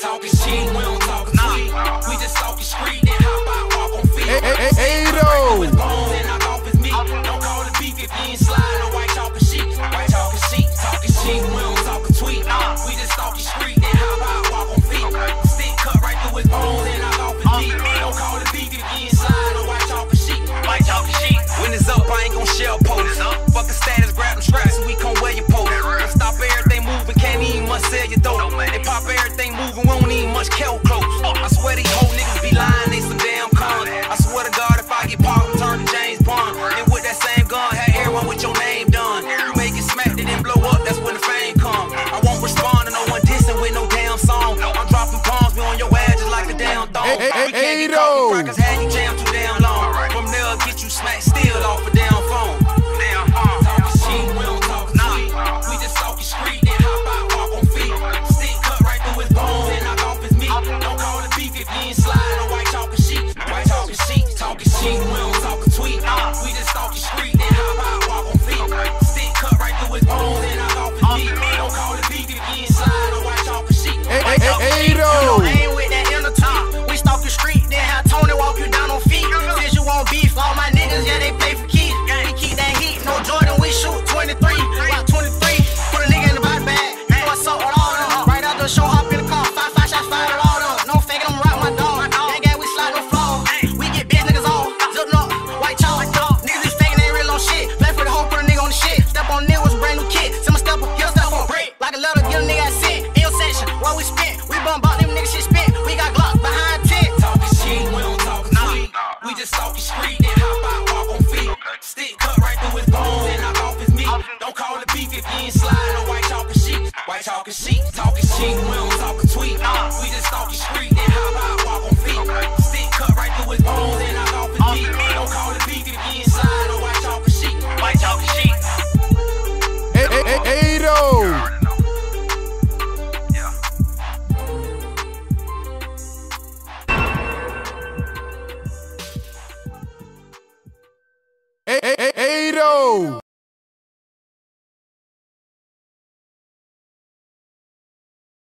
Talking shit. Hey, hey, hey, hey, cause had you jammed too damn long. Right. From there, get you smacked still off a damn phone. Damn phone. Talk shit, we don't talk nah. We just talking street, then hop out, walk on feet. Stick cut right through his bones and knock off his meat. Don't call it beef if you ain't slide on white talking sheet. White talking sheet, talking sheet. what we spent. We bump bought them niggas shit spent. We got Glocks behind 10. Talking shit, we don't talk nah, sweet. Nah. We just talking street, then hop out, walk on feet. Okay. Stick cut right through his bones, then knock off his meat. Don't call it beef if you ain't slide on white talking sheep. White talking sheep, talking sheep, we don't talk a tweet. Nah. We just talking street, then hop out, walk on feet. Okay. Yo!